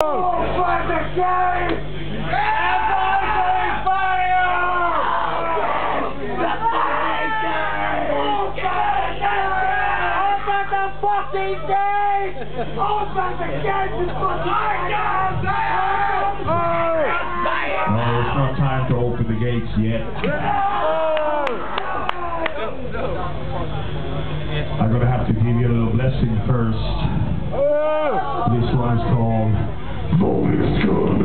Open the gate! Everybody fire! The fucking gate! Open the fucking gate! Open the gate! This fucking No, it's not time to open the gates yet. I'm gonna have to give you a little blessing first. This one's called Vobiscum.